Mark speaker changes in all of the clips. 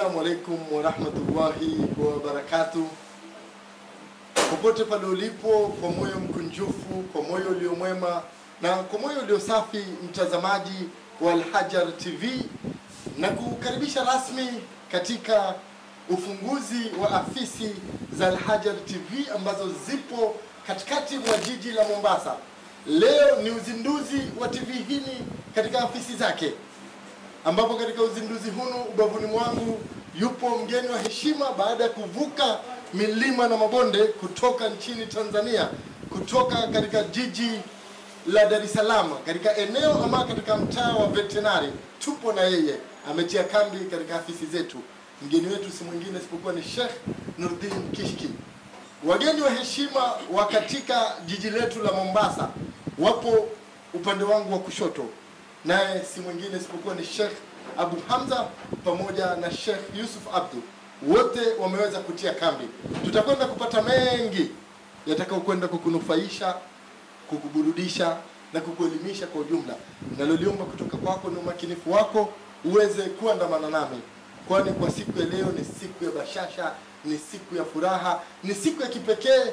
Speaker 1: Assalamu alaikum warahmatullahi wabarakatuh. Popote pale ulipo, kwa moyo mkunjufu, kwa moyo uliomwema na kwa moyo ulio safi, mtazamaji wa Alhajar TV, na kukaribisha rasmi katika ufunguzi wa afisi za Alhajar TV ambazo zipo katikati mwa jiji la Mombasa. Leo ni uzinduzi wa TV hili katika afisi zake ambapo katika uzinduzi hunu ubavuni mwangu yupo mgeni wa heshima baada ya kuvuka milima na mabonde kutoka nchini Tanzania, kutoka katika jiji la Dar es Salaam, katika eneo ama katika mtaa wa Veterinary. Tupo na yeye, ametia kambi katika afisi zetu. Mgeni wetu si mwingine isipokuwa ni Sheikh Nurdin Kishki. Wageni wa heshima wa katika jiji letu la Mombasa wapo upande wangu wa kushoto, naye si mwingine isipokuwa ni Sheikh Abu Hamza pamoja na Sheikh Yusuf Abdu, wote wameweza kutia kambi. Tutakwenda kupata mengi yatakayokwenda kukunufaisha, kukuburudisha na kukuelimisha kwa ujumla. Naloliomba kutoka kwako ni umakinifu wako uweze kuandamana nami, kwani kwa siku ya leo ni siku ya bashasha, ni siku ya furaha, ni siku ya kipekee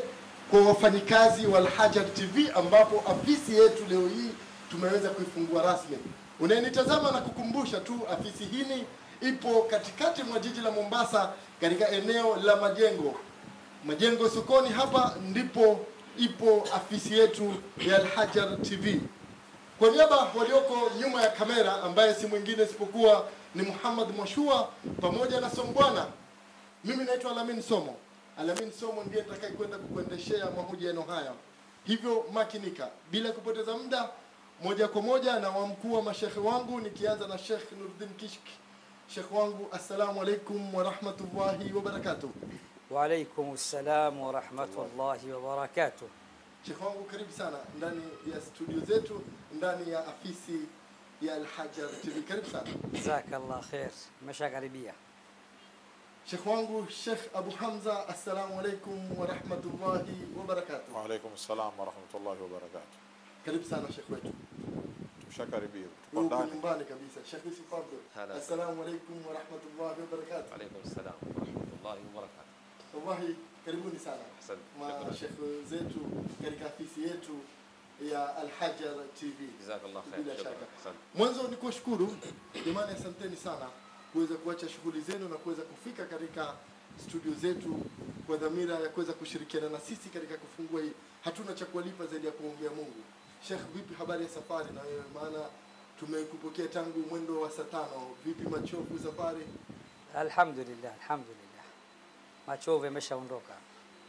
Speaker 1: kwa wafanyikazi wa Alhajar TV ambapo afisi yetu leo hii tumeweza kuifungua rasmi. Unayenitazama na kukumbusha tu, afisi hii ipo katikati mwa jiji la Mombasa katika eneo la Majengo. Majengo sokoni, hapa ndipo ipo afisi yetu ya Alhajar TV. Kwa niaba walioko nyuma ya kamera, ambaye si mwingine isipokuwa ni Muhammad Mwashua pamoja na Sombwana, mimi naitwa Alamin Somo. Alamin Somo ndiye nitakaye kwenda kukuendeshea mahojiano haya, hivyo makinika. Bila kupoteza muda, moja kwa moja na wamkuu wa mashekhe wangu, nikianza na Sheikh Nurdin Kishki. Sheikh wangu, assalamu alaikum wa rahmatullahi wa barakatuh.
Speaker 2: Waalaikum salam wa rahmatullahi wa barakatuh.
Speaker 1: Sheikh wangu, karibu sana ndani ya studio zetu, ndani ya afisi ya Alhajar TV. Karibu sana
Speaker 2: Jazakallah khair, meshakaribia.
Speaker 1: Sheikh wangu, Sheikh Abu Hamza, assalamu alaikum wa rahmatullahi wa barakatuh.
Speaker 3: Waalaikum salam warahmatullahi wabarakatuh.
Speaker 1: Karibu sana Sheikh wetu.
Speaker 3: Tumeshakaribia. Tuko ndani.
Speaker 1: Nyumbani kabisa. Sheikh Yusuf
Speaker 4: Fadl.
Speaker 1: Assalamu alaykum wa rahmatullahi wa barakatuh.
Speaker 4: Alaykum assalam wa rahmatullahi wa barakatuh.
Speaker 1: Wallahi karibuni sana.
Speaker 4: Asante.
Speaker 1: Ma Sheikh zetu katika afisi yetu ya Alhajar TV.
Speaker 4: Jazakallahu khair.
Speaker 1: Bila. Mwanzo ni kushukuru jamani, asanteni sana kuweza kuacha shughuli zenu na kuweza kufika katika studio zetu kwa dhamira ya kuweza kushirikiana na sisi katika kufungua hii. Hatuna cha kuwalipa zaidi ya kuombea Mungu Sheikh, vipi habari ya safari na wewe? Maana tumekupokea tangu mwendo wa saa tano. Vipi machovu safari?
Speaker 2: Alhamdulillah, alhamdulillah, machovu yameshaondoka.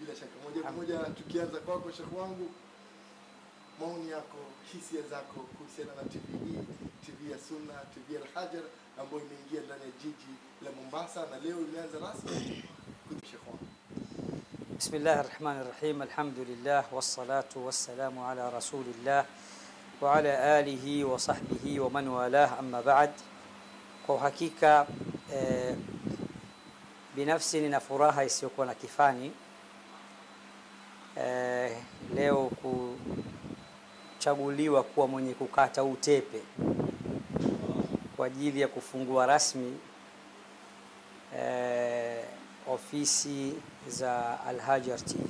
Speaker 1: Bila shaka moja kwa moja tukianza kwako Sheikh wangu, maoni yako, hisia zako kuhusiana na TV hii, TV ya Sunna, TV ya Alhajar ambayo imeingia ndani ya jiji la Mombasa na leo imeanza rasmi. Sheikh wangu,
Speaker 2: بسم الله الرحمن الرحيم الحمد لله والصلاة والسلام على رسول الله وعلى آله وصحبه ومن والاه أما بعد kwa uhakika eh, binafsi nina furaha isiyokuwa na kifani eh, leo kuchaguliwa kuwa mwenye kukata utepe kwa ajili ya kufungua rasmi eh, ofisi za Alhajar TV.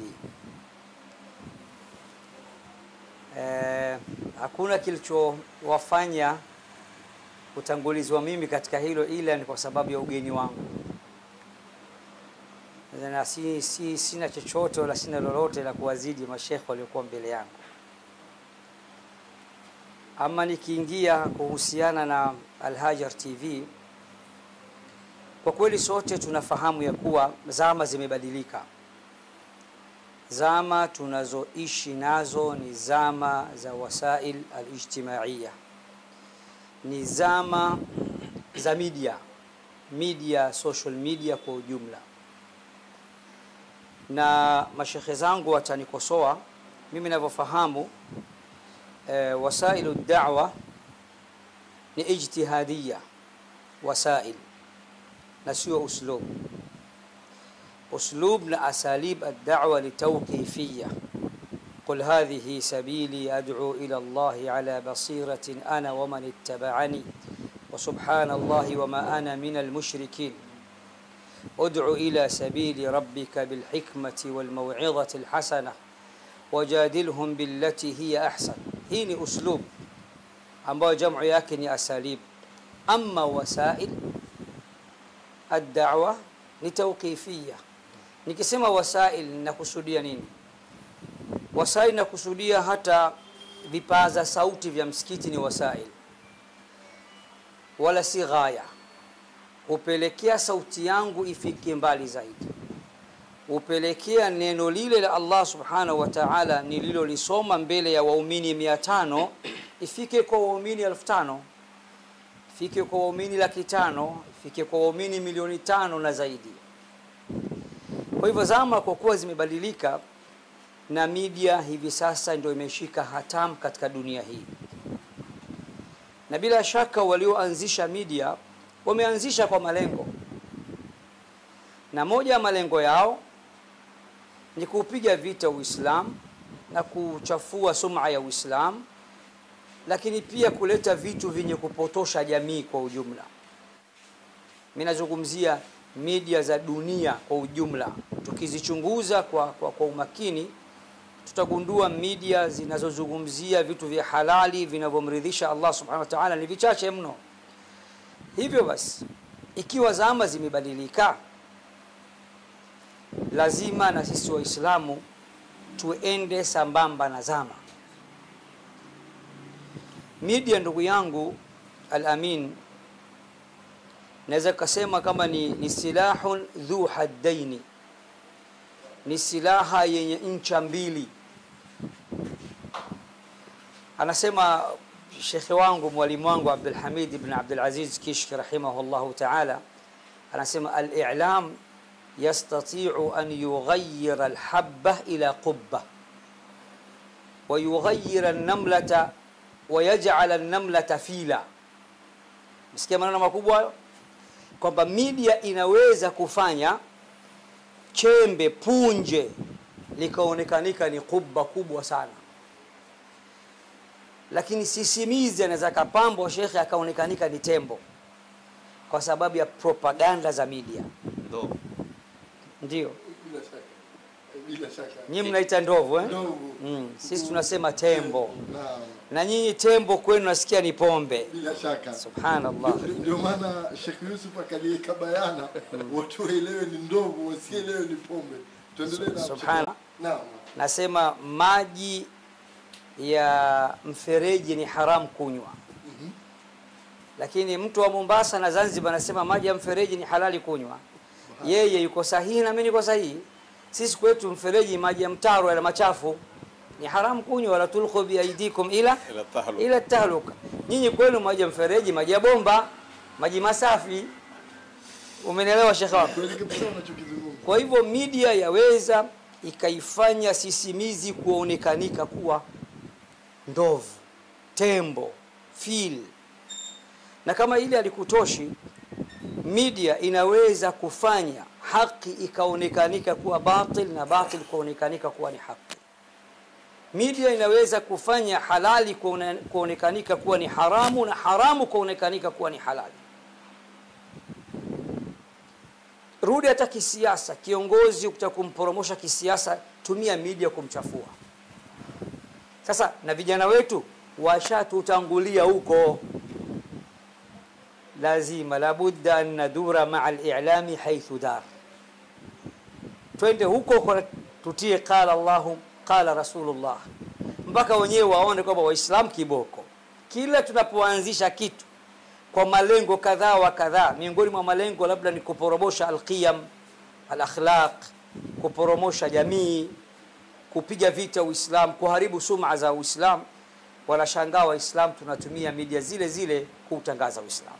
Speaker 2: Eh, hakuna kilichowafanya kutangulizwa mimi katika hilo ila ni kwa sababu ya ugeni wangu na si, si, sina chochote wala sina lolote la kuwazidi mashekhe waliokuwa mbele yangu. Ama nikiingia kuhusiana na Alhajar TV, kwa kweli sote tunafahamu ya kuwa zama zimebadilika. Zama tunazoishi nazo ni zama za wasail alijtimaiya, ni zama za media, media, social media kwa ujumla. Na mashekhe zangu watanikosoa mimi ninavyofahamu e, wasailu da'wa ni ijtihadia wasail نسيو أسلوب. أسلوب لأساليب الدعوة لتوقيفية. قل هذه سبيلي أدعو إلى الله على بصيرة أنا ومن اتبعني وسبحان الله وما أنا من المشركين. أدعو إلى سبيل ربك بالحكمة والموعظة الحسنة وجادلهم بالتي هي أحسن. هيني أسلوب. أما جمع ياكني أساليب. أما وسائل Ad-da'wa ni tawqifiyya. Nikisema wasail nakusudia nini? Wasail nakusudia hata vipaza sauti vya msikiti ni wasail, wala si ghaya. Hupelekea sauti yangu ifike mbali zaidi, hupelekea neno lile la Allah subhanahu wa ta'ala nililolisoma mbele ya waumini mia tano ifike kwa waumini elfu tano ifike kwa waumini laki tano ifike kwa waumini milioni tano na zaidi. Kwa hivyo zama kwa kuwa zimebadilika na media hivi sasa ndio imeshika hatamu katika dunia hii, na bila shaka walioanzisha media wameanzisha kwa malengo, na moja ya malengo yao ni kuupiga vita Uislamu na kuchafua sum'a ya Uislamu, lakini pia kuleta vitu vyenye kupotosha jamii kwa ujumla. Mimi nazungumzia media za dunia kwa ujumla. Tukizichunguza kwa, kwa, kwa umakini tutagundua media zinazozungumzia vitu vya halali vinavyomridhisha Allah subhanahu wa ta'ala ni vichache mno. Hivyo basi, ikiwa zama zimebadilika, lazima na sisi Waislamu tuende sambamba na zama. Media, ndugu yangu Al-Amin, naweza kusema kama ni, ni silahun dhu haddaini, ni silaha yenye ncha mbili. Anasema shekhe wangu mwalimu wangu Abdulhamid ibn Abdulaziz Kishki rahimahullahu ta'ala, anasema al-i'lam yastati'u an yughayyira al-habba ila qubba wa yughayyira an-namlata fila. Msikia maneno makubwa hayo, kwamba media inaweza kufanya chembe punje likaonekanika ni kubwa kubwa sana, lakini sisimizi anaweza kapambwa shekhe akaonekanika ni tembo, kwa sababu ya propaganda za media.
Speaker 4: Ndio,
Speaker 2: Ndio
Speaker 1: Bila shaka,
Speaker 2: nyinyi mnaita ndovu eh?
Speaker 1: Ndovu.
Speaker 2: Mm, sisi tunasema tembo,
Speaker 1: Naam,
Speaker 2: na nyinyi tembo kwenu nasikia ni pombe.
Speaker 1: bila shaka.
Speaker 2: Subhanallah.
Speaker 1: Ndio maana Sheikh Yusuf akaliweka bayana watu waelewe ni ndovu, wasielewe ni pombe. Tuendelee na
Speaker 2: Subhana.
Speaker 1: Naam.
Speaker 2: Nasema maji ya mfereji ni haramu kunywa, lakini mtu wa Mombasa na Zanzibar anasema maji ya mfereji ni halali kunywa. Yeye yuko sahihi na mimi niko sahihi. Sisi kwetu mfereji, maji ya mtaro yale machafu ni haramu kunywa, wala tulqu biaidikum ila
Speaker 3: ila
Speaker 2: ila tahluka. Nyinyi kwenu maji ya mfereji, maji ya bomba, maji masafi. Umenielewa shekhe wangu? Kwa hivyo media yaweza ikaifanya sisimizi kuonekanika kuwa ndovu, tembo, fil, na kama ile alikutoshi, media inaweza kufanya haki ikaonekanika kuwa batil na batil kuonekanika kuwa ni haki. Media inaweza kufanya halali kuonekanika kuwa ni haramu na haramu kuonekanika kuwa ni halali. Rudi hata kisiasa, kiongozi ukitaka kumporomosha kisiasa, tumia media kumchafua. Sasa na vijana wetu washatutangulia huko, lazima labudda an nadura maa al-i'lami haithu dar, twende huko kwa tutie qala Allahu qala Rasulullah, mpaka wenyewe waone kwamba waislam kiboko. Kila tunapoanzisha kitu kwa malengo kadhaa wa kadhaa, miongoni mwa malengo labda ni kuporomosha alqiyam alakhlaq, kuporomosha jamii, kupiga vita Uislamu, kuharibu suma za Uislamu. Wanashangaa Waislamu tunatumia media zile zile kuutangaza Uislamu.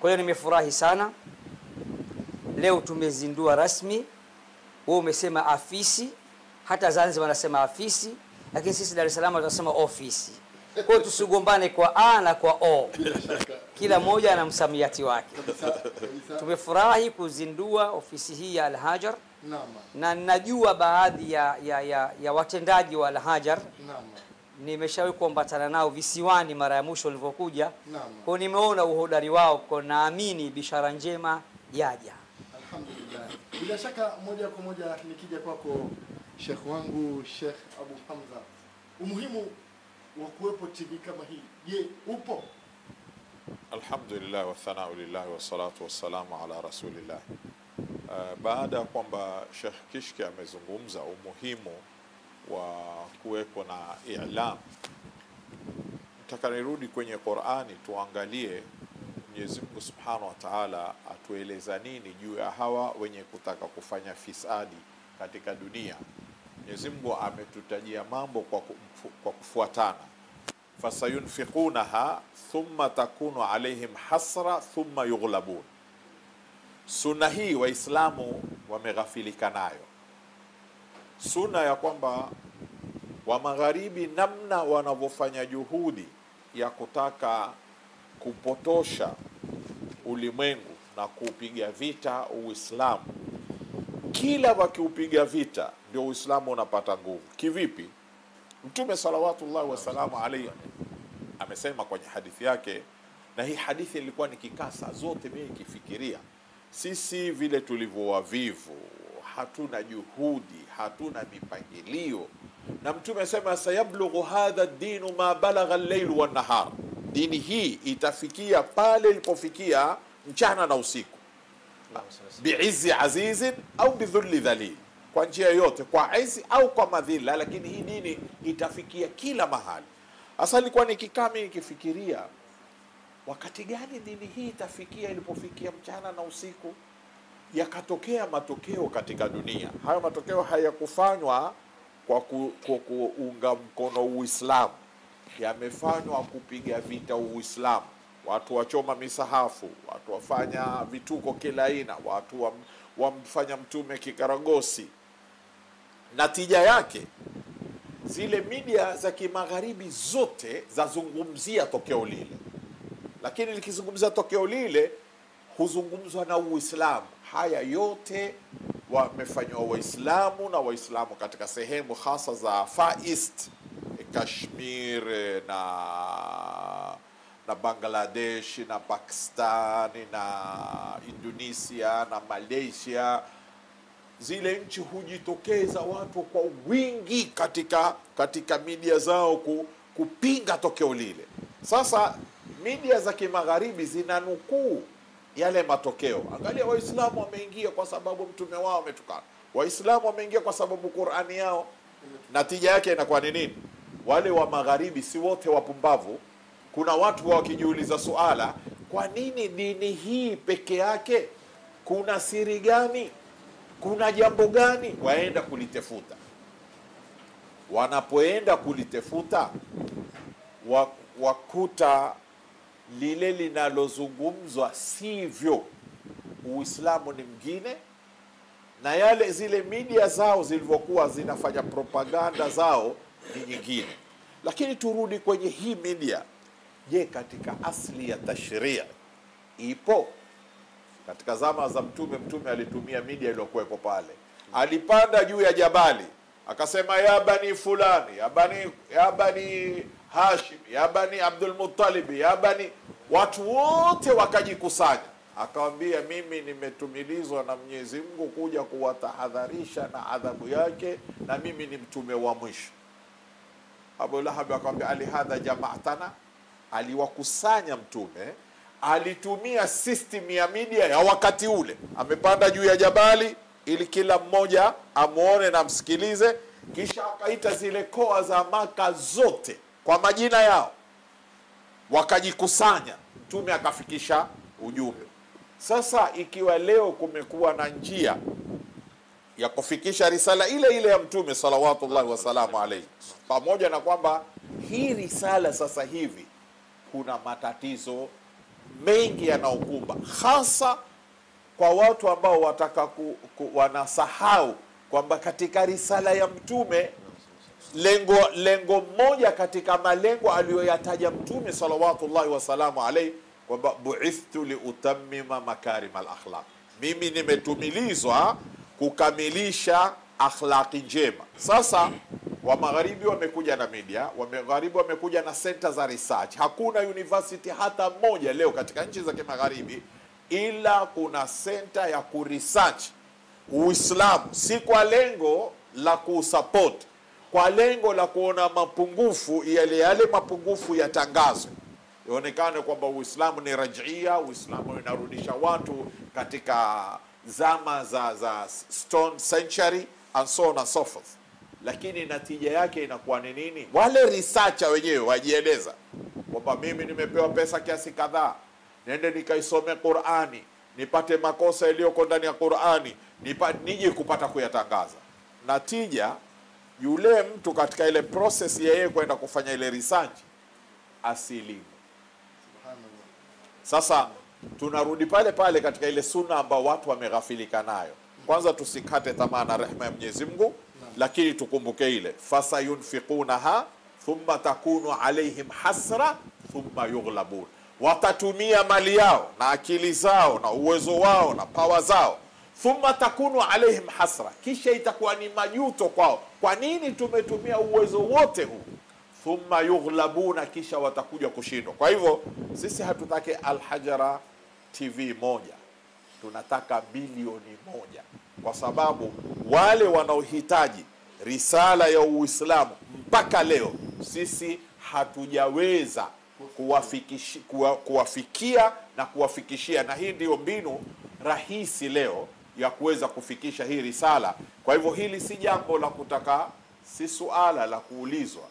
Speaker 2: Kwa hiyo nimefurahi sana leo tumezindua rasmi. Wewe umesema afisi, hata Zanzibar wanasema afisi, lakini sisi Dar es Salaam tunasema ofisi. Kwa hiyo tusigombane kwa a na kwa o, kila mmoja ana msamiati wake. Tumefurahi kuzindua ofisi hii ya al
Speaker 1: hajar
Speaker 2: na najua baadhi ya, ya, ya, ya watendaji wa Alhajar
Speaker 1: Naam.
Speaker 2: Nimeshawahi kuambatana nao visiwani mara ya mwisho walivyokuja,
Speaker 1: Naam.
Speaker 2: Kwa nimeona uhodari wao, kwa naamini bishara njema yaja.
Speaker 1: Alhamdulillah. Bila shaka moja kwa moja nikija kwako Sheikh wangu Sheikh Abu Hamza, umuhimu wa kuwepo TV kama hii, je, upo?
Speaker 3: Alhamdulillah wathanau lillahi wassalatu wassalamu ala rasulillah. Uh, baada ya kwamba Sheikh Kishki amezungumza umuhimu wa kuwepo na i'lam, nataka nirudi kwenye Qur'ani tuangalie Mwenyezi Mungu Subhanahu wa Ta'ala atueleza nini juu ya hawa wenye kutaka kufanya fisadi katika dunia. Mwenyezi Mungu ametutajia mambo kwa, kufu, kwa kufuatana fasayunfiqunaha thumma takunu alaihim hasra thumma yughlabun. Sunna hii Waislamu wameghafilika nayo, sunna ya kwamba wa magharibi namna wanavyofanya juhudi ya kutaka kupotosha ulimwengu na kuupiga vita Uislamu. Kila wakiupiga vita ndio Uislamu unapata nguvu. Kivipi? Mtume salawatullahi wasalamu alaihi amesema kwenye hadithi yake, na hii hadithi ilikuwa ni kikasa zote mimi ikifikiria sisi vile tulivyo wavivu, hatuna juhudi, hatuna mipangilio, na Mtume asema sayablughu hadha dinu ma balagha lleilu wnahar dini hii itafikia pale ilipofikia mchana na usiku, biizzi azizin au bidhulli dhalil, kwa njia yoyote, kwa izi au kwa madhila, lakini hii dini itafikia kila mahali. Hasa nilikuwa nikikaa mimi nikifikiria wakati gani dini hii itafikia ilipofikia mchana na usiku, yakatokea matokeo katika dunia. Hayo matokeo hayakufanywa kwa, ku, kwa kuunga mkono Uislamu, yamefanywa kupiga vita Uislamu. Watu wachoma misahafu, watu wafanya vituko kila aina, watu wam, wamfanya mtume kikaragosi. Natija yake zile media za kimagharibi zote zazungumzia tokeo lile, lakini likizungumzia tokeo lile huzungumzwa na Uislamu. Haya yote wamefanywa Waislamu na Waislamu katika sehemu hasa za Far East, Kashmir na na Bangladesh na Pakistani na Indonesia na Malaysia zile nchi hujitokeza watu kwa wingi katika katika media zao ku, kupinga tokeo lile. Sasa media za kimagharibi zinanukuu yale matokeo. Angalia, Waislamu wameingia kwa sababu mtume wao ametukana, Waislamu wameingia kwa sababu Qurani yao. Natija yake inakuwa ni nini? Wale wa magharibi si wote wapumbavu. Kuna watu wakijiuliza suala, kwa nini dini hii peke yake? Kuna siri gani? kuna jambo gani waenda kulitefuta. Wanapoenda kulitefuta wakuta lile linalozungumzwa sivyo, Uislamu ni mngine, na yale zile midia zao zilivyokuwa zinafanya propaganda zao ni nyingine. Lakini turudi kwenye hii midia Je, katika asli ya tashria ipo? katika zama za mtume mtume alitumia midia iliyokuwepo pale alipanda juu ya jabali akasema ya bani fulani ya bani ya bani hashim ya bani abdul muttalib ya bani watu wote wakajikusanya. Akawambia mimi nimetumilizwa na mwenyezi mungu kuja kuwatahadharisha na adhabu yake na mimi ni mtume wa mwisho. Abu Lahab akamwambia alihadha jamaatana. Aliwakusanya mtume alitumia system ya media ya wakati ule. Amepanda juu ya jabali ili kila mmoja amwone na msikilize, kisha akaita zile koa za Maka zote kwa majina yao, wakajikusanya, mtume akafikisha ujumbe. Sasa ikiwa leo kumekuwa na njia ya kufikisha risala ile ile ya mtume salawatullahi wasalamu alaihi, pamoja na kwamba hii risala sasa hivi kuna matatizo mengi yanaokumba hasa kwa watu ambao wataka ku, ku, wanasahau kwamba katika risala ya mtume lengo lengo moja katika malengo aliyoyataja mtume salawatullahi wasalamu alaihi kwamba buithtu liutammima makarima alakhlaq, mimi nimetumilizwa kukamilisha akhlaqi njema. Sasa wa magharibi wamekuja na media, wa magharibi wamekuja na center za research. Hakuna university hata moja leo katika nchi za kimagharibi ila kuna center ya kuresearch Uislamu, si kwa lengo la kusupport, kwa lengo la kuona mapungufu yale yale mapungufu yatangazwe, ionekane kwamba Uislamu ni rajia, Uislamu inarudisha watu katika zama za za stone century and so on and so forth. Lakini natija yake inakuwa ni nini? Wale researcher wenyewe wajieleza kwamba mimi nimepewa pesa kiasi kadhaa, nende nikaisome Qurani, nipate makosa yaliyoko ndani ya Qurani, nije kupata kuyatangaza. Natija yule mtu katika ile process ya yeye kwenda kufanya ile research asilimu. Sasa tunarudi pale pale katika ile sunna ambayo watu wameghafilika nayo. Kwanza tusikate tamaa na rehema ya Mwenyezi Mungu, lakini tukumbuke ile fasayunfiqunaha thumma takunu alaihim hasra thumma yughlabun, watatumia mali yao na akili zao na uwezo wao na pawa zao, thumma takunu alaihim hasra, kisha itakuwa ni majuto kwao. Kwa nini tumetumia uwezo wote huu? thumma yughlabuna, kisha watakuja kushindwa. Kwa hivyo sisi hatutake Alhajara TV moja, tunataka bilioni moja, kwa sababu wale wanaohitaji risala ya Uislamu mpaka leo sisi hatujaweza kuwafikia na kuwafikishia, na hii ndiyo mbinu rahisi leo ya kuweza kufikisha hii risala. Kwa hivyo hili si jambo la kutaka, si suala la kuulizwa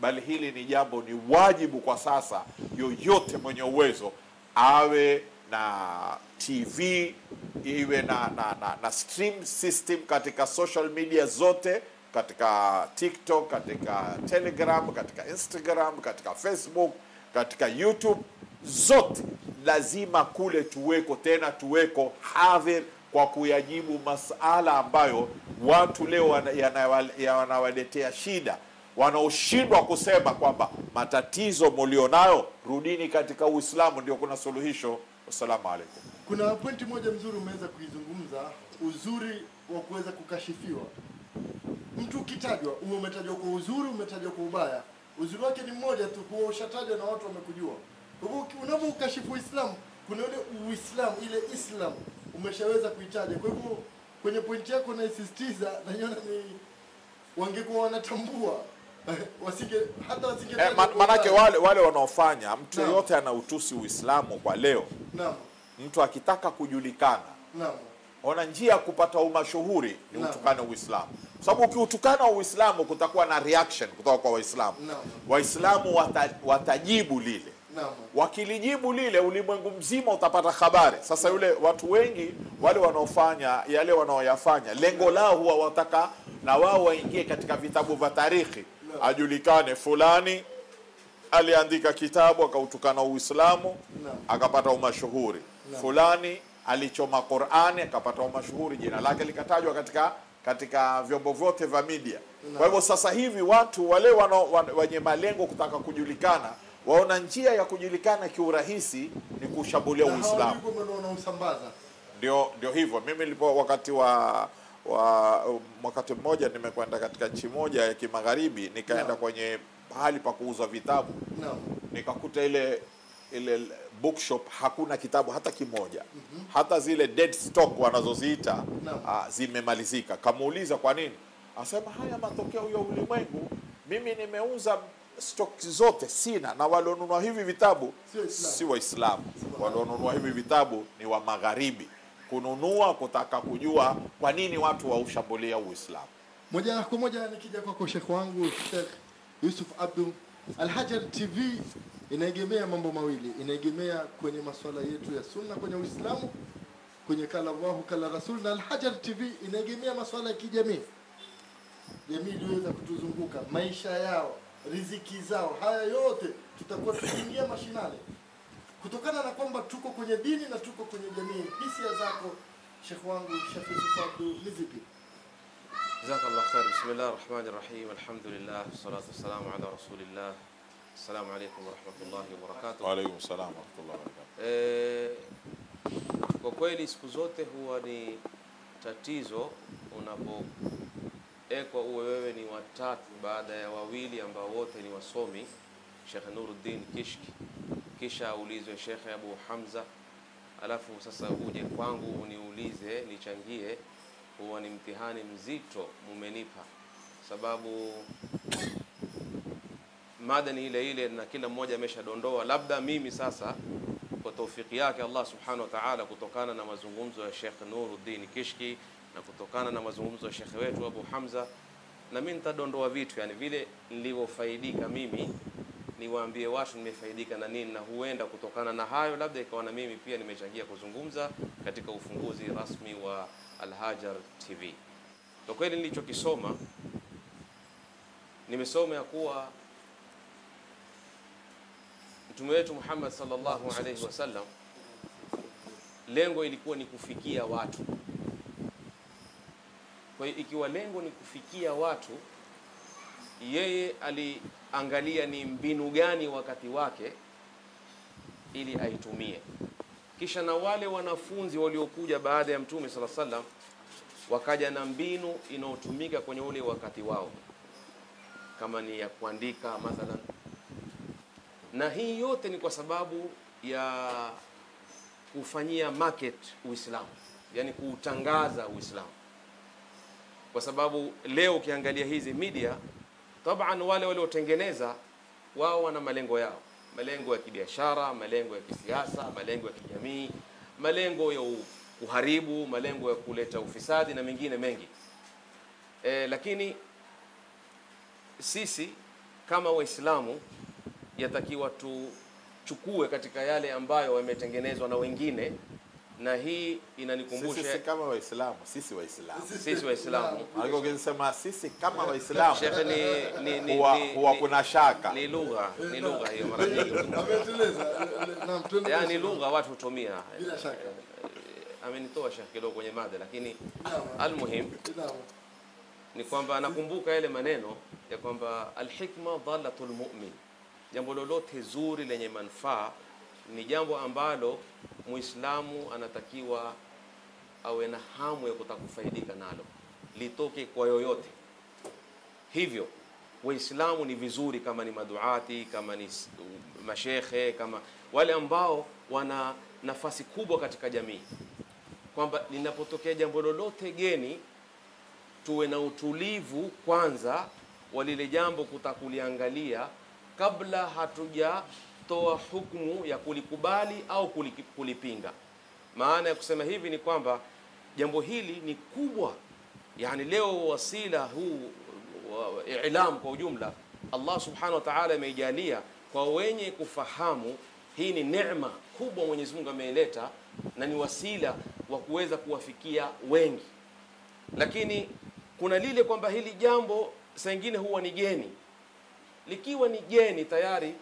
Speaker 3: bali hili ni jambo, ni wajibu kwa sasa, yoyote mwenye uwezo awe na TV iwe na, na, na, na stream system katika social media zote, katika TikTok, katika Telegram, katika Instagram, katika Facebook, katika YouTube, zote lazima kule tuweko, tena tuweko hadhir kwa kuyajibu masala ambayo watu leo yanawaletea shida wanaoshindwa kusema kwamba matatizo mulionayo, rudini katika Uislamu, ndio kuna suluhisho. Wassalamu alaikum.
Speaker 1: Kuna pointi moja mzuri umeweza kuizungumza, uzuri wa kuweza kukashifiwa. Mtu ukitajwa, uwe umetajwa kwa uzuri, umetajwa kwa ubaya, uzuri wake ni mmoja tu, kuwa ushatajwa na watu wamekujua. Uki- Uislamu, kuna ule Uislamu, ile Islam umeshaweza kuitaja. Kwa hivyo kwenye pointi yako naisisitiza, naiona ni wangekuwa wanatambua wasinge hata wasinge
Speaker 3: Eh, ma- manake wale wale wanaofanya mtu yeyote anautusi Uislamu kwa leo,
Speaker 1: Naam,
Speaker 3: mtu akitaka kujulikana
Speaker 1: naam,
Speaker 3: ona njia ya kupata umashuhuri ni utukane Uislamu, kwa sababu ukiutukana Uislamu kutakuwa na reaction kutoka kwa Waislamu. Waislamu wata, watajibu lile. Wakilijibu lile, ulimwengu mzima utapata habari. Sasa yule watu wengi wale wanaofanya yale wanaoyafanya, lengo lao huwa wataka na wao waingie katika vitabu vya tarikhi, ajulikane fulani aliandika kitabu akautukana Uislamu akapata umashuhuri, fulani alichoma Qurani akapata umashuhuri, jina lake likatajwa katika katika vyombo vyote vya media. Kwa hivyo sasa hivi watu wale wenye malengo kutaka kujulikana waona njia ya kujulikana kiurahisi ni kushambulia Uislamu.
Speaker 1: ndio.
Speaker 3: Ndio, ndio hivyo. Mimi nilipo wakati wa wa wakati mmoja nimekwenda katika nchi moja ya kimagharibi, nikaenda
Speaker 1: no.
Speaker 3: kwenye pahali pa kuuza vitabu,
Speaker 1: no.
Speaker 3: nikakuta ile ile bookshop hakuna kitabu hata kimoja, mm -hmm. hata zile dead stock wanazoziita
Speaker 1: no.
Speaker 3: ah, zimemalizika. Kamuuliza kwa nini, asema haya matokeo ya ulimwengu, mimi nimeuza stock zote sina, na walionunua hivi vitabu
Speaker 1: Si Waislamu.
Speaker 3: walionunua hivi vitabu ni wa magharibi, kununua kutaka kujua kwa nini watu waushambulia Uislamu.
Speaker 1: Moja kwa moja nikija kwako shekhe wangu Sheikh Yusuf Abdu, Alhajar TV inaegemea mambo mawili, inaegemea kwenye masuala yetu ya sunna kwenye Uislamu, kwenye kala Allahu kala Rasul, na Alhajar TV inaegemea masuala ya kijamii, jamii iliyoweza kutuzunguka, maisha yao, riziki zao. Haya yote tutakuwa tukiingia mashinani kutokana na kwamba tuko kwenye dini na tuko kwenye jamii. Hisia zako shekh wangu Shekh Yusuf Abdu ni zipi?
Speaker 4: Jazakallah khair. Bismillah rahmani rahim. Alhamdulillah salatu wassalamu ala rasulillah. Assalamu alaykum wa rahmatullahi wa warahmatullahi wabarakatuh.
Speaker 3: Waalaikum salam wa barakatuh
Speaker 4: Eh, kwa kweli siku zote huwa ni tatizo unapo unapoekwa uwe wewe ni watatu baada ya wawili ambao wote ni wasomi, Sheikh Nuruddin Kishki, kisha aulizwe Sheikh Abu Hamza. Alafu sasa uje kwangu uniulize nichangie, huwa ni mtihani mzito mumenipa, sababu mada ni ile ile na kila mmoja ameshadondoa. Labda mimi sasa kwa taufiki yake Allah subhanahu wa ta'ala, kutokana na mazungumzo ya Sheikh Nuruddin Kishki na kutokana na mazungumzo ya shekhe wetu Abu Hamza, na mimi nitadondoa vitu yani vile nilivyofaidika mimi niwaambie watu nimefaidika na nini, na huenda kutokana na hayo labda ikawa na mimi pia nimechangia kuzungumza katika ufunguzi rasmi wa Alhajar TV. Kwa kweli nilichokisoma, nimesoma ya kuwa Mtume wetu Muhammad sallallahu alaihi wasallam lengo ilikuwa ni kufikia watu. Kwa hiyo ikiwa lengo ni kufikia watu, yeye aliangalia ni mbinu gani wakati wake ili aitumie. Kisha na wale wanafunzi waliokuja baada ya Mtume sala sallam wakaja na mbinu inayotumika kwenye ule wakati wao, kama ni ya kuandika mathalan, na hii yote ni kwa sababu ya kufanyia market Uislamu, yani kuutangaza Uislamu, kwa sababu leo ukiangalia hizi media taban, wale waliotengeneza wao wana malengo yao, malengo ya kibiashara, malengo ya kisiasa, malengo ya kijamii, malengo ya kuharibu, malengo ya kuleta ufisadi na mengine mengi. E, lakini sisi kama Waislamu yatakiwa tuchukue katika yale ambayo yametengenezwa na wengine, na hii inanikumbusha
Speaker 3: Sisi kama Waislamu, sisi Waislamu.
Speaker 4: sisi Waislamu
Speaker 3: Maana ukisema sisi kama Waislamu
Speaker 4: Shekhe, ni, ni, ni,
Speaker 3: huwa huwa kuna shaka.
Speaker 4: ni lugha ni lugha hiyo mara nyingi
Speaker 1: Ametueleza. Naam, tuende
Speaker 4: yani lugha watu hutumia
Speaker 1: Bila shaka.
Speaker 4: amenitoa shekhe kidogo kwenye mada lakini almuhim ni kwamba nakumbuka yale maneno ya kwamba alhikma dhalatul mu'min, jambo lolote zuri lenye manufaa ni jambo ambalo Muislamu anatakiwa awe na hamu ya kutaka kufaidika nalo, litoke kwa yoyote. Hivyo Waislamu ni vizuri kama ni maduati, kama ni mashekhe, kama wale ambao wana nafasi kubwa katika jamii, kwamba linapotokea jambo lolote geni tuwe na utulivu kwanza wa lile jambo kutakuliangalia kabla hatujatoa hukumu ya kulikubali au kulipinga. Maana ya kusema hivi ni kwamba jambo hili ni kubwa, yani leo wasila huu wa- ilam kwa ujumla, Allah subhanahu wa ta'ala ameijalia kwa wenye kufahamu. Hii ni neema kubwa Mwenyezi Mungu ameileta na ni wasila wa kuweza kuwafikia wengi lakini kuna lile kwamba hili jambo saa ingine huwa ni geni. Likiwa ni geni tayari,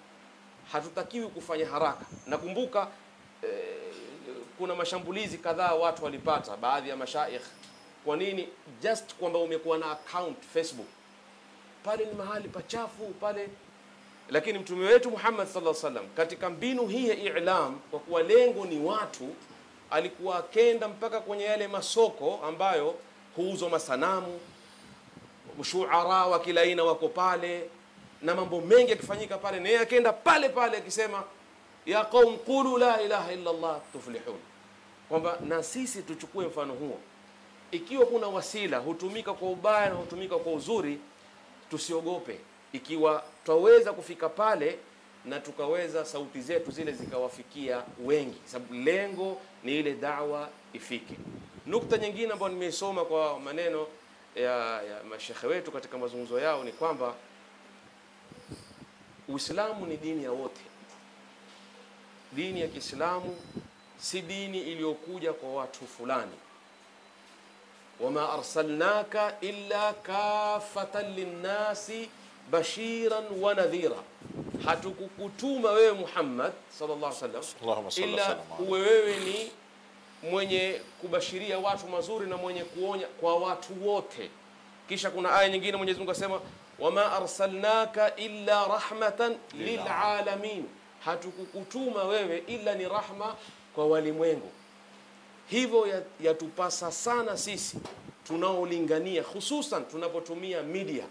Speaker 4: hatutakiwi kufanya haraka. Nakumbuka eh, kuna mashambulizi kadhaa watu walipata, baadhi ya mashaikh. Kwa nini? Just kwamba umekuwa na account Facebook, pale ni mahali pachafu pale. Lakini mtume wetu Muhammad sallallahu alaihi wasallam katika mbinu hii ya i'lam, kwa kuwa lengo ni watu, alikuwa akenda mpaka kwenye yale masoko ambayo huuzwa masanamu, shuara wa kila aina wako pale na mambo mengi yakifanyika pale, na yeye akenda pale pale akisema ya qaum qulu la ilaha illa Allah tuflihun, kwamba na sisi tuchukue mfano huo. Ikiwa kuna wasila hutumika kwa ubaya na hutumika kwa uzuri, tusiogope. Ikiwa twaweza kufika pale na tukaweza sauti zetu zile zikawafikia wengi, sababu lengo ni ile dawa ifike. Nukta nyingine ambayo nimeisoma kwa maneno ya, ya mashekhe wetu katika mazungumzo yao ni kwamba Uislamu ni dini ya wote. Dini ya Kiislamu si dini iliyokuja kwa watu fulani. wama arsalnaka illa kafatan linnasi bashiran wa nadhira, hatukukutuma wewe Muhammad sallallahu alaihi wasallam ila uwe wewe ni mwenye kubashiria watu mazuri na mwenye kuonya kwa watu wote. Kisha kuna aya nyingine Mwenyezi Mungu asema wama arsalnaka illa rahmatan lilalamin, hatukukutuma wewe ila ni rahma kwa walimwengu. Hivyo ya- yatupasa sana sisi tunaolingania, hususan tunapotumia media,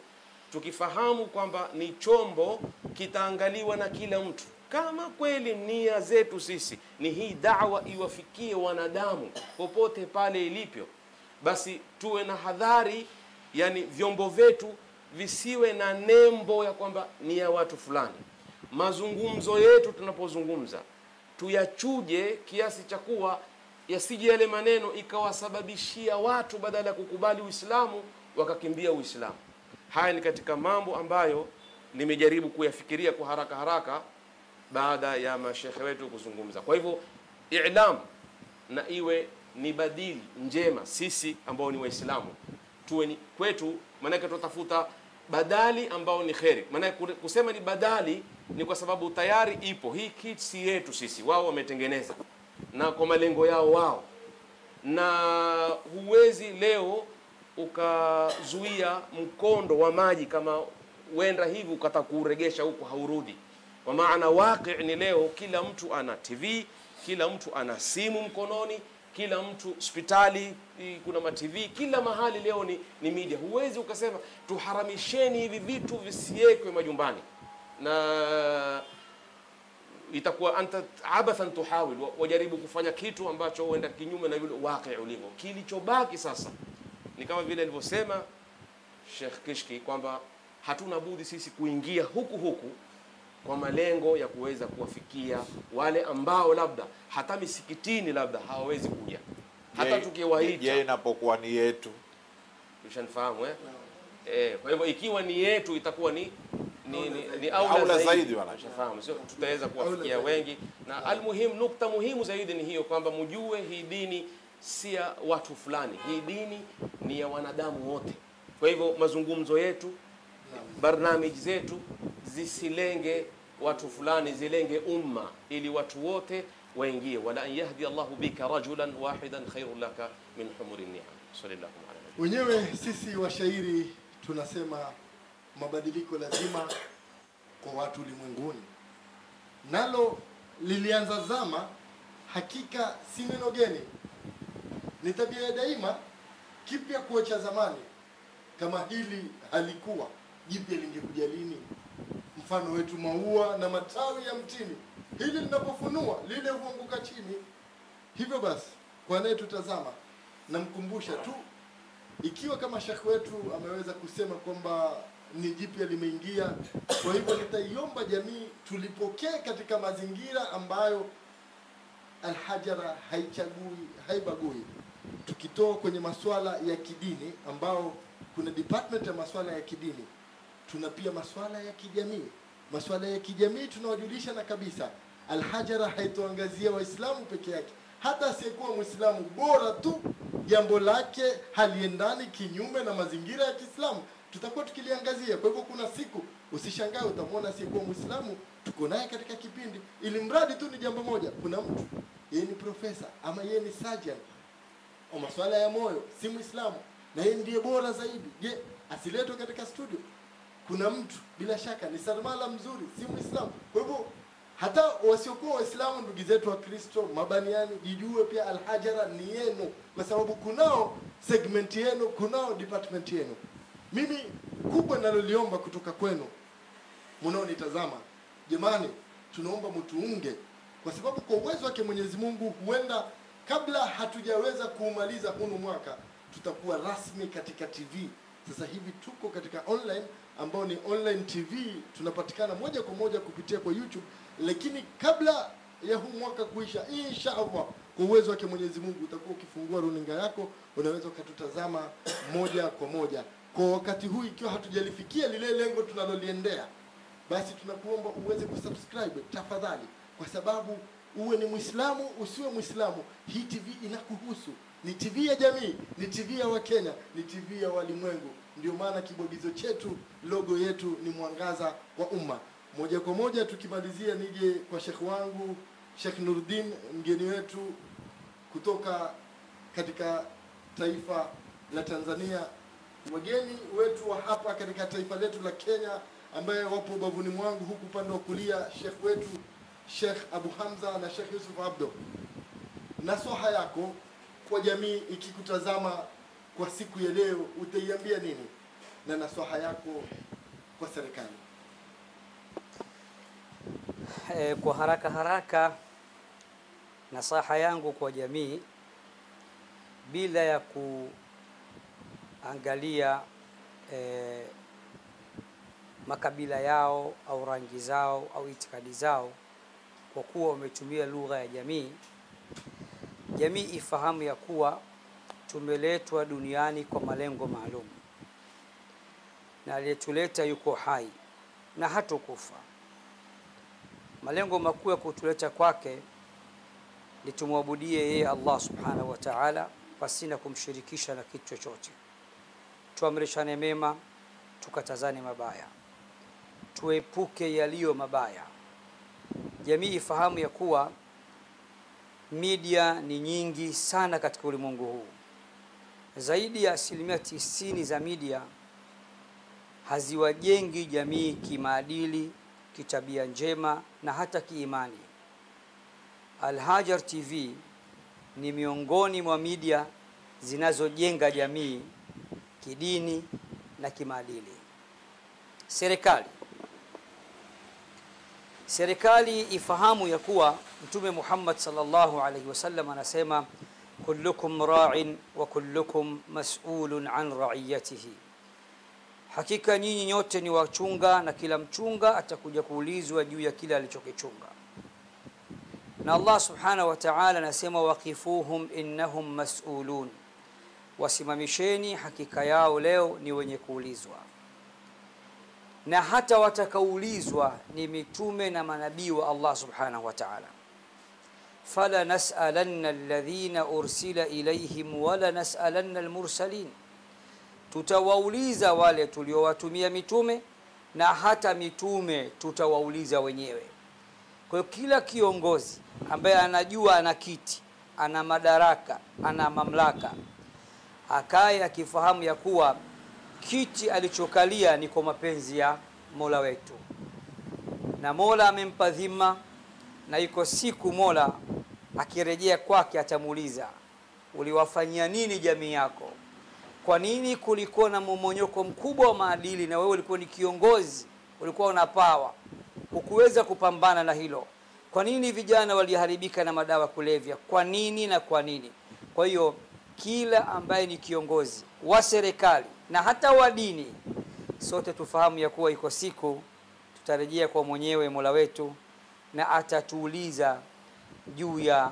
Speaker 4: tukifahamu kwamba ni chombo kitaangaliwa na kila mtu, kama kweli nia zetu sisi ni hii dawa iwafikie wanadamu popote pale ilipyo, basi tuwe na hadhari, yani vyombo vyetu visiwe na nembo ya kwamba ni ya watu fulani. Mazungumzo yetu tunapozungumza tuyachuje kiasi cha kuwa yasije yale maneno ikawasababishia watu badala ya kukubali Uislamu wakakimbia Uislamu. Haya ni katika mambo ambayo nimejaribu kuyafikiria kwa haraka haraka baada ya mashehe wetu kuzungumza. Kwa hivyo ilam na iwe ni badili njema, sisi ambao ni Waislamu tuwe ni kwetu, maanake tutafuta badali ambao ni kheri. Maana kusema ni badali ni kwa sababu tayari ipo hii kit, si yetu sisi, wao wametengeneza na kwa malengo yao wao, na huwezi leo ukazuia mkondo wa maji kama wenda hivi ukata kuuregesha huku haurudi. Kwa maana waqi ni leo, kila mtu ana TV, kila mtu ana simu mkononi, kila mtu hospitali kuna ma TV kila mahali leo ni, ni media. Huwezi ukasema tuharamisheni hivi vitu visiwekwe majumbani na itakuwa anta abathan tuhawil, wajaribu kufanya kitu ambacho huenda kinyume na yule waqi ulivyo. Kilichobaki sasa ni kama vile alivyosema Sheikh Kishki kwamba hatuna budi sisi kuingia huku huku kwa malengo ya kuweza kuwafikia wale ambao labda hata misikitini labda hawawezi kuja, hata
Speaker 3: tukiwaita. je inapokuwa ni yetu.
Speaker 4: Ushanifahamu eh? Eh, kwa hivyo ikiwa ni yetu itakuwa ni ni, ni, ni aula,
Speaker 3: Aula
Speaker 4: zaidi,
Speaker 3: zaidi wanasema.
Speaker 4: Sio? Tutaweza kuwafikia wengi, na almuhim, nukta muhimu zaidi ni hiyo kwamba mjue hii dini si ya watu fulani, hii dini ni ya wanadamu wote. Kwa hivyo mazungumzo yetu, barnamiji zetu zisilenge watu fulani, zilenge umma, ili watu wote waingie. wala an yahdi Allahu bika rajulan wahidan khairun laka min humuri ni'am. Sallallahu wasallam.
Speaker 1: Wenyewe sisi washairi tunasema mabadiliko lazima kwa watu ulimwenguni, nalo lilianza zama, hakika si neno geni, ni tabia ya daima, kipya kuwa cha zamani. Kama hili halikuwa jipya, lingekuja lini? Mfano wetu maua na matawi ya mtini, hili linapofunua lile huanguka chini. Hivyo basi, kwa anayetutazama namkumbusha tu ikiwa kama shekh wetu ameweza kusema kwamba ni jipya limeingia, kwa hivyo nitaiomba jamii tulipokee katika mazingira ambayo Alhajara haichagui haibagui, tukitoa kwenye masuala ya kidini ambao kuna department ya masuala ya kidini, tuna pia masuala ya kijamii. Masuala ya kijamii tunawajulisha na kabisa, Alhajara haituangazia Waislamu peke yake, hata asiyekuwa Mwislamu bora tu jambo lake haliendani kinyume na mazingira ya Kiislamu, tutakuwa tukiliangazia. Kwa hivyo kuna siku usishangae, utamwona asiyekuwa Mwislamu tuko naye katika kipindi, ili mradi tu ni jambo moja. Kuna mtu yeye ni profesa ama yeye ni surgeon wa masuala ya moyo, si Mwislamu na yeye ndiye bora zaidi. Je, asiletwe katika studio? Kuna mtu bila shaka ni sarmala mzuri, si Muislamu. Kwa hivyo hata wasiokuwa Waislamu, ndugu zetu wa Kristo mabaniani, jijue pia Alhajara ni yenu, kwa sababu kunao segment yenu, kunao department yenu. Mimi kubwa naloliomba kutoka kwenu mnaonitazama, jamani, tunaomba mtuunge, kwa sababu kwa uwezo wake Mwenyezi Mungu, huenda kabla hatujaweza kuumaliza hunu mwaka tutakuwa rasmi katika TV. Sasa hivi tuko katika online ambao ni online TV, tunapatikana moja kwa moja kupitia kwa YouTube, lakini kabla ya huu mwaka kuisha, insha Allah, kwa uwezo wake Mwenyezi Mungu, utakuwa ukifungua runinga yako, unaweza ukatutazama moja kwa moja. Kwa wakati huu, ikiwa hatujalifikia lile lengo tunaloliendea, basi tunakuomba uweze kusubscribe tafadhali, kwa sababu uwe ni Mwislamu usiwe Mwislamu, hii TV inakuhusu. Ni TV ya jamii, ni TV ya Wakenya, ni TV ya walimwengu. Ndio maana kibwagizo chetu, logo yetu ni mwangaza wa umma. Moja kwa moja tukimalizia, nije kwa shekh wangu Sheikh Nuruddin, mgeni wetu kutoka katika taifa la Tanzania, wageni wetu wa hapa katika taifa letu la Kenya ambaye wapo ubavuni mwangu huku upande wa kulia, Sheikh wetu Sheikh Abu Hamza na Sheikh Yusuf Abdo, nasaha yako kwa jamii ikikutazama kwa siku ya leo utaiambia nini, na nasaha yako kwa serikali?
Speaker 2: E, kwa haraka haraka nasaha yangu kwa jamii bila ya kuangalia e, makabila yao au rangi zao au itikadi zao, kwa kuwa wametumia lugha ya jamii, jamii ifahamu ya kuwa tumeletwa duniani kwa malengo maalum, na aliyetuleta yuko hai na hatokufa. Malengo makuu ya kutuleta kwake ni tumwabudie yeye Allah subhanahu wa ta'ala pasina kumshirikisha na kitu chochote, tuamrishane mema, tukatazane mabaya, tuepuke yaliyo mabaya. Jamii ifahamu ya kuwa media ni nyingi sana katika ulimwengu huu. Zaidi ya asilimia tisini za media haziwajengi jamii kimaadili, kitabia njema na hata kiimani. Alhajar TV ni miongoni mwa media zinazojenga jamii kidini na kimaadili. Serikali serikali ifahamu ya kuwa Mtume Muhammad sallallahu alaihi wasallam anasema kullukum ra'in wa kullukum mas'ulun an ra'iyatihi, hakika nyinyi nyote ni wachunga na kila mchunga atakuja kuulizwa juu ya kile alichokichunga. Na Allah subhanahu wa ta'ala anasema waqifuhum innahum mas'ulun, wasimamisheni, hakika yao leo ni wenye kuulizwa. Na hata watakaulizwa ni mitume na manabii wa Allah subhanahu wa ta'ala fala nas'alanna alladhina ursila ilayhim walanas'alanna almursalin, tutawauliza wale tuliowatumia mitume na hata mitume tutawauliza wenyewe. Kwa hiyo kila kiongozi ambaye anajua ana kiti, ana madaraka, ana mamlaka, akaye akifahamu ya kuwa kiti alichokalia ni kwa mapenzi ya Mola wetu, na Mola amempa dhima, na iko siku Mola akirejea kwake atamuuliza uliwafanyia nini jamii yako? Kwa nini kulikuwa na mmonyoko mkubwa wa maadili, na wewe ulikuwa ni kiongozi, ulikuwa una pawa, hukuweza kupambana na hilo? Kwa nini vijana waliharibika na madawa kulevya? Kwa nini na kwa nini? Kwa hiyo kila ambaye ni kiongozi wa serikali na hata wa dini, sote tufahamu ya kuwa iko siku tutarejea kwa mwenyewe Mola wetu na atatuuliza juu ya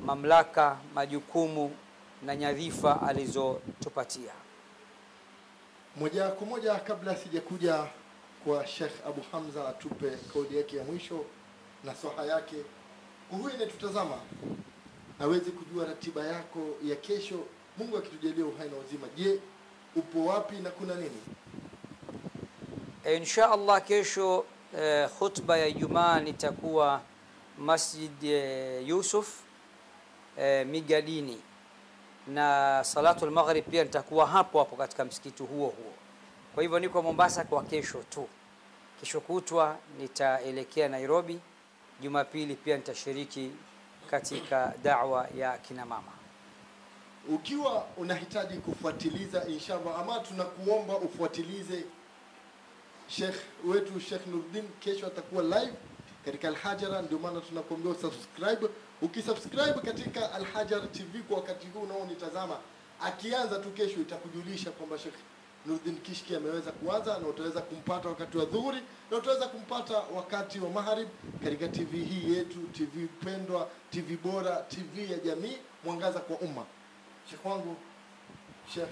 Speaker 2: mamlaka, majukumu na nyadhifa alizotupatia.
Speaker 1: Moja kwa moja, kabla sijakuja kwa Sheikh Abu Hamza atupe kauli yake ya mwisho na soha yake, huyu inatutazama hawezi kujua ratiba yako ya kesho, Mungu akitujalia uhai na uzima. Je, upo wapi na kuna nini?
Speaker 2: Insha Allah kesho e, khutba ya Ijumaa nitakuwa Masjid eh, Yusuf eh, Migadini na salatu al-maghrib pia nitakuwa hapo hapo katika msikiti huo huo. Kwa hivyo niko Mombasa kwa kesho tu. Kesho kutwa nitaelekea Nairobi. Jumapili pia nitashiriki katika da'wa ya kina mama.
Speaker 1: Ukiwa unahitaji kufuatiliza inshallah, ama tunakuomba ufuatilize Sheikh wetu Sheikh Nuruddin, kesho atakuwa live katika Alhajara, ndio maana tunakuambia usubscribe. Ukisubscribe katika Alhajar TV kwa wakati huu unaonitazama, akianza tu kesho itakujulisha kwamba Sheikh Nuruddin Kishki ameweza kuanza, na utaweza kumpata wakati wa dhuhuri na utaweza kumpata wakati wa magharibi katika TV hii yetu, TV pendwa, TV bora, TV ya jamii, mwangaza kwa umma. Sheikh wangu Sheikh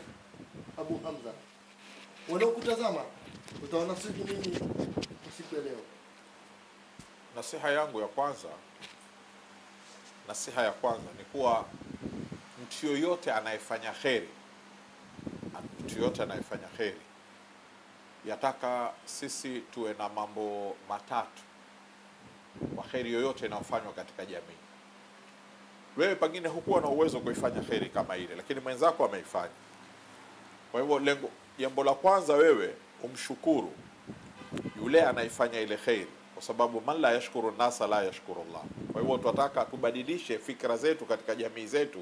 Speaker 1: Abu Hamza, wanaokutazama utawanasihi nini leo?
Speaker 3: Nasiha yangu ya kwanza, nasiha ya kwanza ni kuwa mtu yoyote anayefanya kheri, mtu yoyote anayefanya kheri, yataka sisi tuwe na mambo matatu kwa kheri yoyote inayofanywa katika jamii. Wewe pengine hukuwa na uwezo kuifanya kheri kama ile, lakini mwenzako ameifanya. Kwa hivyo lengo, jambo la kwanza wewe umshukuru yule anaifanya ile kheri, kwa sababu man la yashkuru nasa la yashkuru Allah. Kwa hivyo tunataka tubadilishe fikra zetu katika jamii zetu,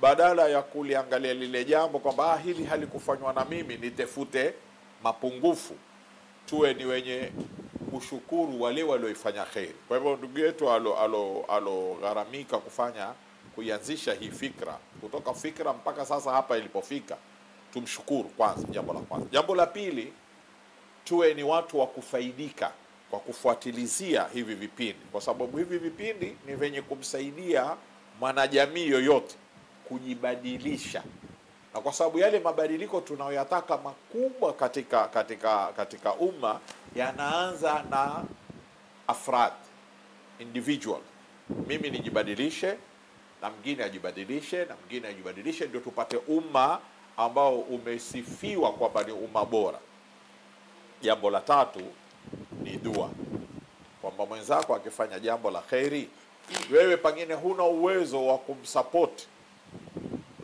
Speaker 3: badala ya kuliangalia lile jambo kwamba ah, hili halikufanywa na mimi, nitefute mapungufu, tuwe ni wenye kushukuru wale walioifanya kheri. Kwa hivyo ndugu yetu alo- alo- alogharamika kufanya kuianzisha hii fikra kutoka fikra mpaka sasa hapa ilipofika, tumshukuru kwanza, jambo la kwanza. Jambo la pili, tuwe ni watu wa kufaidika kwa kufuatilizia hivi vipindi, kwa sababu hivi vipindi ni vyenye kumsaidia mwanajamii yoyote kujibadilisha, na kwa sababu yale mabadiliko tunayoyataka makubwa katika katika katika umma yanaanza na afrad individual. Mimi nijibadilishe na mwingine ajibadilishe na mwingine ajibadilishe, ndio tupate umma ambao umesifiwa kwamba ni umma bora. Jambo la tatu ni dua, kwamba mwenzako akifanya jambo la kheri, wewe pengine huna uwezo wa kumsapoti,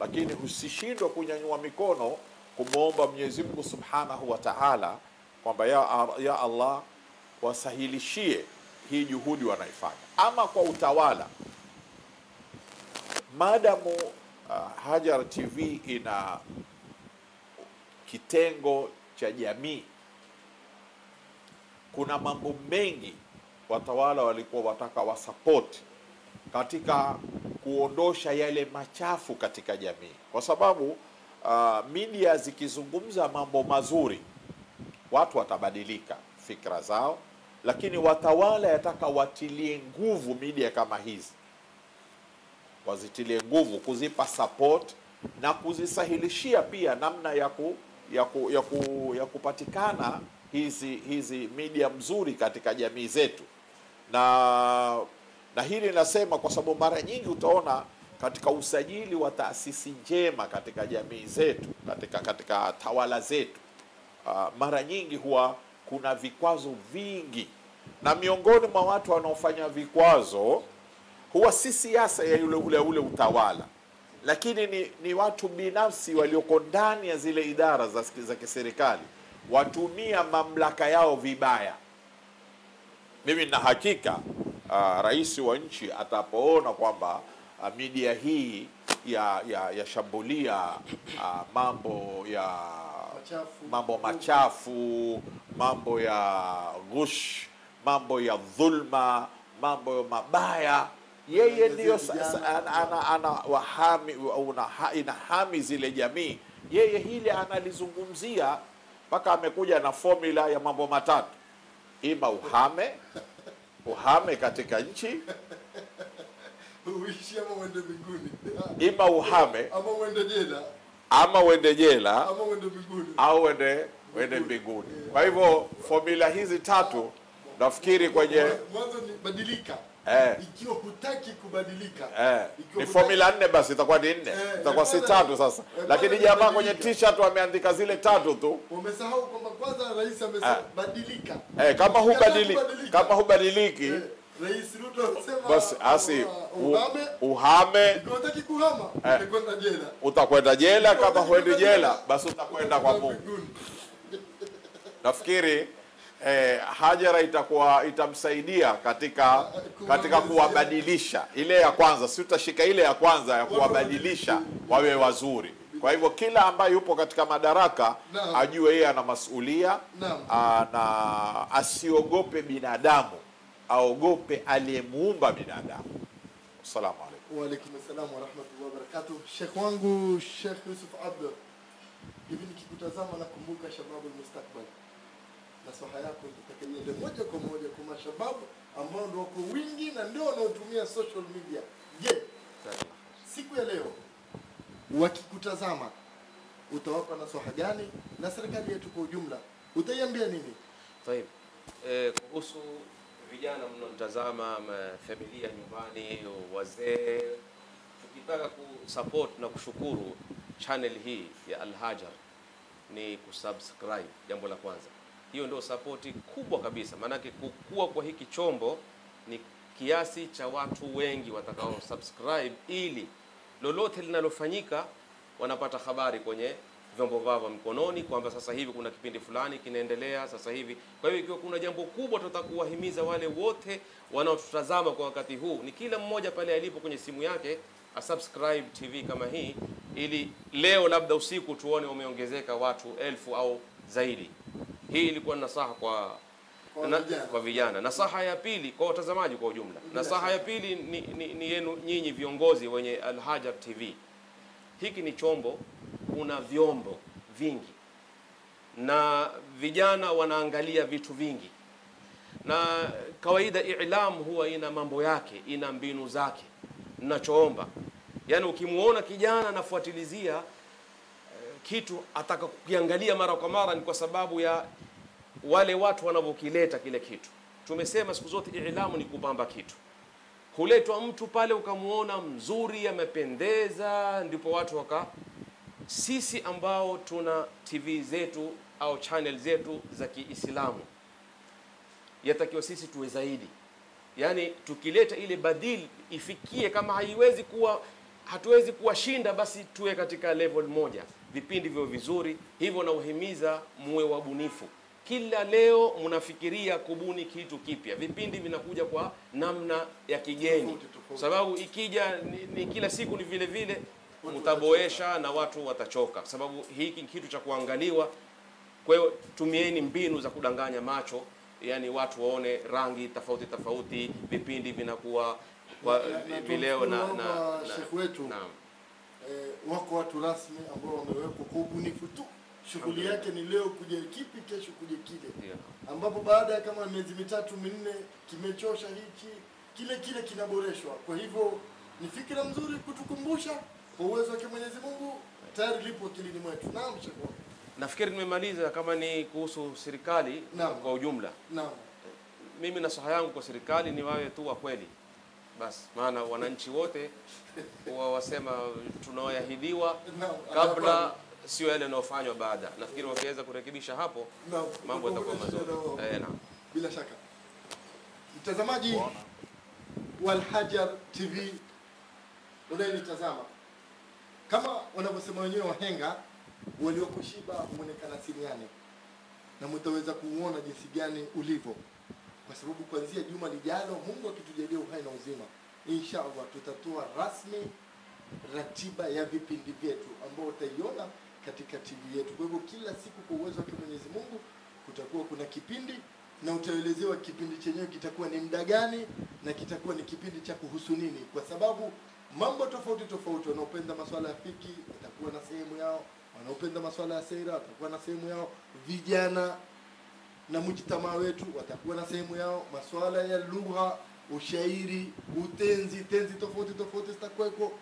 Speaker 3: lakini usishindwe kunyanyua mikono kumwomba Mwenyezi Mungu Subhanahu wa Ta'ala kwamba ya, ya Allah wasahilishie hii juhudi wanaifanya, ama kwa utawala maadamu uh, Hajar TV ina kitengo cha jamii, kuna mambo mengi watawala walikuwa wataka wasapoti katika kuondosha yale machafu katika jamii, kwa sababu uh, media zikizungumza mambo mazuri watu watabadilika fikra zao, lakini watawala yataka watilie nguvu media kama hizi wazitilie nguvu kuzipa support na kuzisahilishia pia namna ya ku, ya, ku, ya, ku, ya kupatikana hizi hizi media mzuri katika jamii zetu. Na na hili nasema kwa sababu mara nyingi utaona katika usajili wa taasisi njema katika jamii zetu katika katika tawala zetu uh, mara nyingi huwa kuna vikwazo vingi. Na miongoni mwa watu wanaofanya vikwazo huwa si siasa ya yule ule ule utawala, lakini ni, ni watu binafsi walioko ndani ya zile idara za, za kiserikali watumia mamlaka yao vibaya. Mimi nina hakika uh, rais wa nchi atapoona kwamba uh, media hii ya ya yashambulia uh, mambo ya
Speaker 1: Machafu.
Speaker 3: mambo machafu, mambo ya gush, mambo ya dhulma, mambo mabaya, yeye ndiyo ana, ana, ana wahami, una, ha- inahami zile jamii. Yeye hili analizungumzia mpaka amekuja na formula ya mambo matatu, ima uhame uhame katika nchi,
Speaker 1: uishi ama uende mbinguni?
Speaker 3: Ima uhame.
Speaker 1: Ama uende jela?
Speaker 3: Ama uende jela.
Speaker 1: Ama uende mbinguni?
Speaker 3: Au uende uende mbinguni. Kwa hivyo formula hizi tatu nafikiri kwenye
Speaker 1: mwanzo ni badilika
Speaker 3: eh,
Speaker 1: ikiwa hutaki kubadilika
Speaker 3: eh, ni formula nne basi itakuwa ni nne,
Speaker 1: Eh,
Speaker 3: itakuwa si
Speaker 1: kwanza-
Speaker 3: tatu sasa.
Speaker 1: eh,
Speaker 3: Lakini jamaa kwenye t-shirt wameandika zile tatu tu.
Speaker 1: Umesahau kwamba kwanza rais amesema
Speaker 3: eh.
Speaker 1: badilika.
Speaker 3: Eh, kama
Speaker 1: hubadiliki,
Speaker 3: kama hubadiliki
Speaker 1: eh, Rais Ruto anasema
Speaker 3: basi asi
Speaker 1: uh, uhame,
Speaker 3: uhame
Speaker 1: Unataka kuhama
Speaker 3: Eh.
Speaker 1: utakwenda jela.
Speaker 3: utakwenda jela, kama huendi jela basi utakwenda kwa Mungu. Nafikiri eh, Hajara itakuwa itamsaidia katika katika kuwabadilisha. Ile ya kwanza, si utashika ile ya kwanza ya kuwabadilisha wawe wazuri. Kwa hivyo kila ambaye yupo katika madaraka ajue yeye ana masulia ah, na asiogope binadamu, aogope aliyemuumba binadamu. Assalamu alaikum.
Speaker 1: Wa alaikum assalam wa rahmatullahi wa barakatuh. Sheikh wangu Sheikh Yusuf Abdul, hivi nikikutazama nakumbuka shababu mustakbal, nasaha yako iende moja kwa moja kwa mashababu ambao ndio wako wingi na ndio wanaotumia social media. Je, siku ya leo wakikutazama utawapa nasaha gani, na serikali yetu kwa ujumla utaiambia nini?
Speaker 4: Taib. Eh, kuhusu vijana mnaotazama familia nyumbani, wazee, tukitaka kusupport na kushukuru channel hii ya Alhajar ni kusubscribe, jambo la kwanza. Hiyo ndio sapoti kubwa kabisa, maanake kukua kwa hiki chombo ni kiasi cha watu wengi watakao subscribe, ili lolote linalofanyika wanapata habari kwenye vyombo vyao vya mkononi kwamba sasa hivi kuna kipindi fulani kinaendelea sasa hivi. Kwa hiyo ikiwa kuna jambo kubwa, tutakuwahimiza wale wote wanaotutazama kwa wakati huu, ni kila mmoja pale alipo kwenye simu yake asubscribe TV kama hii, ili leo labda usiku tuone umeongezeka watu elfu au zaidi. Hii ilikuwa nasaha kwa
Speaker 1: Kwa
Speaker 4: na,
Speaker 1: vijana.
Speaker 4: kwa vijana. Nasaha ya pili kwa watazamaji kwa ujumla, nasaha ya pili ni, ni, ni yenu nyinyi viongozi wenye Alhajar TV. Hiki ni chombo, kuna vyombo vingi na vijana wanaangalia vitu vingi, na kawaida ilam huwa ina mambo yake, ina mbinu zake. Nachoomba yani, ukimwona kijana anafuatilizia kitu ataka kukiangalia mara kwa mara, ni kwa sababu ya wale watu wanavyokileta kile kitu. Tumesema siku zote ilamu ni kupamba kitu. Huletwa mtu pale ukamwona mzuri, amependeza, ndipo watu waka. Sisi ambao tuna TV zetu au channel zetu za Kiislamu, yatakiwa sisi tuwe zaidi, yaani tukileta ile badili ifikie, kama haiwezi kuwa hatuwezi kuwashinda, basi tuwe katika level moja, vipindi vyo vizuri hivyo. Nauhimiza muwe wabunifu kila leo mnafikiria kubuni kitu kipya. Vipindi vinakuja kwa namna ya kigeni, sababu ikija ni, ni kila siku ni vile vile, mtaboesha na watu watachoka, sababu hiki kitu cha kuangaliwa. Kwa hiyo tumieni mbinu za kudanganya macho, yani watu waone rangi tofauti tofauti, vipindi vinakuwa kwa
Speaker 1: leo na- na
Speaker 4: vileo na,
Speaker 1: wetu. eh, wako watu rasmi ambao wamewekwa kwa ubunifu tu. Shughuli yake ni leo kuja kipi, kesho kuja kile,
Speaker 4: yeah.
Speaker 1: ambapo baada ya kama miezi mitatu minne kimechosha hichi, kile kile kinaboreshwa. Kwa hivyo ni fikira mzuri kutukumbusha kwa uwezo wake Mwenyezi Mungu, tayari lipo akilini mwetu. Naam, Sheikh.
Speaker 4: Nafikiri nimemaliza. Kama ni kuhusu serikali kwa ujumla,
Speaker 1: Naam.
Speaker 4: mimi nasaha yangu kwa serikali ni wawe tu wa kweli basi, maana wananchi wote huwa wasema tunaoahidiwa kabla sio yale yanayofanywa baada. Nafikiri wakiweza kurekebisha hapo mambo yatakuwa mazuri. Eh, naam.
Speaker 1: Bila shaka mtazamaji wa Alhajar TV unayenitazama, kama wanavyosema wenyewe wahenga, waliokushiba huonekana simiani, na mtaweza kuuona jinsi gani ulivyo, kwa sababu kuanzia juma lijalo, Mungu akitujalia uhai na uzima, insha Allah tutatoa rasmi ratiba ya vipindi vyetu ambao utaiona katika TV yetu. Kwa hivyo kila siku kwa uwezo wake Mwenyezi Mungu kutakuwa kuna kipindi na utaelezewa kipindi chenyewe kitakuwa ni muda gani na kitakuwa ni kipindi cha kuhusu nini, kwa sababu mambo tofauti tofauti. Wanaopenda masuala ya fiki watakuwa na sehemu yao, wanaopenda masuala ya sera watakuwa na sehemu yao, vijana na mujtamaa wetu watakuwa na sehemu yao, masuala ya lugha, ushairi, utenzi, tenzi tofauti tofauti zitakuweko,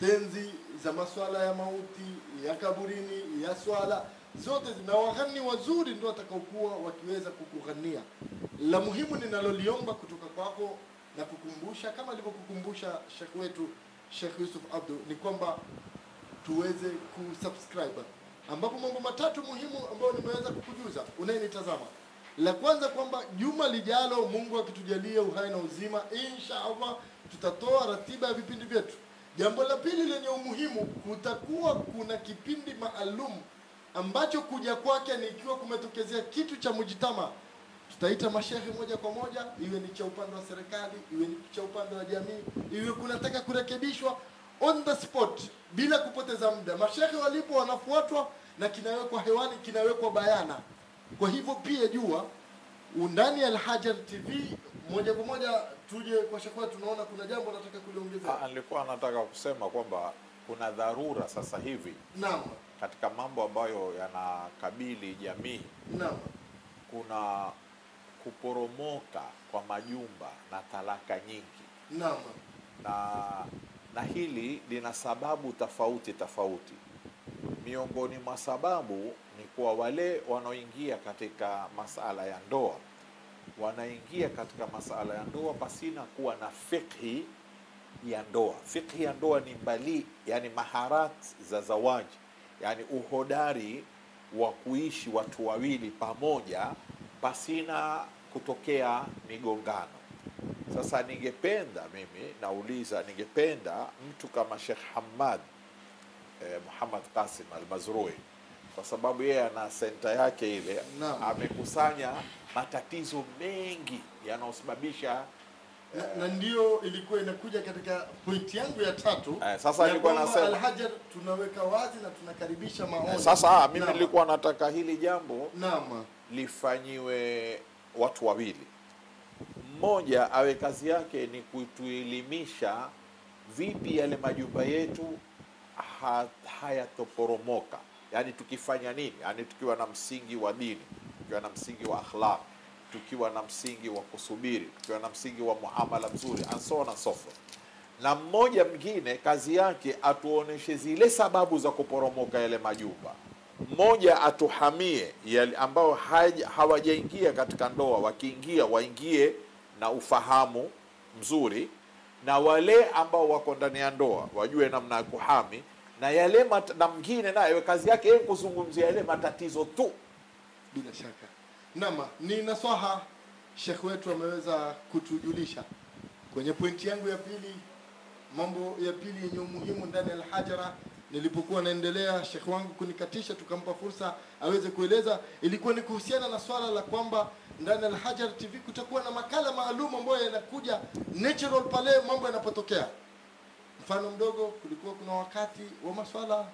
Speaker 1: tenzi za masuala ya mauti, ya kaburini, ya swala zote, na waghani wazuri ndio watakaokuwa wakiweza kukughania. La muhimu ninaloliomba kutoka kwako na kukumbusha kama alivyokukumbusha shekh wetu Sheikh Yusuf Abdu ni kwamba tuweze kusubscribe, ambapo mambo matatu muhimu ambayo nimeweza kukujuza unayenitazama. La kwanza kwamba juma lijalo, Mungu akitujalia uhai na uzima, insha Allah tutatoa ratiba ya vipindi vyetu. Jambo la pili lenye umuhimu, kutakuwa kuna kipindi maalum ambacho kuja kwake ni ikiwa kumetokezea kitu cha mujitama tutaita mashehe moja kwa moja, iwe ni cha upande wa serikali, iwe ni cha upande wa jamii, iwe kunataka kurekebishwa on the spot, bila kupoteza muda. Mashehe walipo wanafuatwa na kinawekwa hewani, kinawekwa bayana. Kwa hivyo pia jua undani ya Alhajar TV moja kwa moja, tuje kwa Shakwa, tunaona kuna jambo nataka kuliongezea.
Speaker 3: Ah, nilikuwa nataka kusema kwamba kuna dharura sasa hivi
Speaker 1: Naam,
Speaker 3: katika mambo ambayo yanakabili jamii.
Speaker 1: naam,
Speaker 3: Kuna kuporomoka kwa majumba na talaka nyingi,
Speaker 1: naam,
Speaker 3: na na hili lina sababu tofauti tofauti. Miongoni mwa sababu ni kuwa wale wanaoingia katika masala ya ndoa wanaingia katika masala ya ndoa pasina kuwa na fikhi ya ndoa. Fikhi ya ndoa ni mbali, yani maharat za zawaji, yani uhodari wa kuishi watu wawili pamoja pasina kutokea migongano. Sasa ningependa mimi nauliza, ningependa mtu kama Sheikh Hamad eh, Muhammad Qasim Al-Mazrui kwa sababu yeye ana senta yake ile,
Speaker 1: na,
Speaker 3: amekusanya matatizo mengi yanayosababisha
Speaker 1: na, na ndio ilikuwa inakuja katika pointi yangu ya tatu.
Speaker 3: Eh, sasa
Speaker 1: ya
Speaker 3: nilikuwa
Speaker 1: kwamba
Speaker 3: nasema-
Speaker 1: Alhajar tunaweka wazi na tunakaribisha maoni.
Speaker 3: Eh, sasa. Mimi nilikuwa nataka hili jambo
Speaker 1: Naam,
Speaker 3: lifanyiwe watu wawili mmoja awe kazi yake ni kutuelimisha vipi yale majumba yetu ha, hayatoporomoka yaani tukifanya nini? Yaani tukiwa na msingi wa dini tukiwa na msingi wa akhlaq tukiwa na msingi wa kusubiri tukiwa na msingi wa muamala mzuri and so on and so forth. Na mmoja mwingine kazi yake atuoneshe zile sababu za kuporomoka yale majumba. Mmoja atuhamie yale ambao hawajaingia katika ndoa wakiingia waingie na ufahamu mzuri. Na wale ambao wako ndani ya ndoa wajue namna ya kuhami na yale mat, na mwingine naye kazi yake yeye kuzungumzia yale matatizo tu.
Speaker 1: Bila shaka. Nama ni naswaha shekh wetu ameweza kutujulisha. Kwenye pointi yangu ya pili mambo ya pili yenye umuhimu ndani ya alhajara nilipokuwa naendelea shekh wangu kunikatisha tukampa fursa aweze kueleza. Ilikuwa ni kuhusiana na swala la kwamba ndani ya alhajar tv kutakuwa na makala maalum ambayo yanakuja natural pale mambo yanapotokea mfano mdogo kulikuwa kuna wakati wa masuala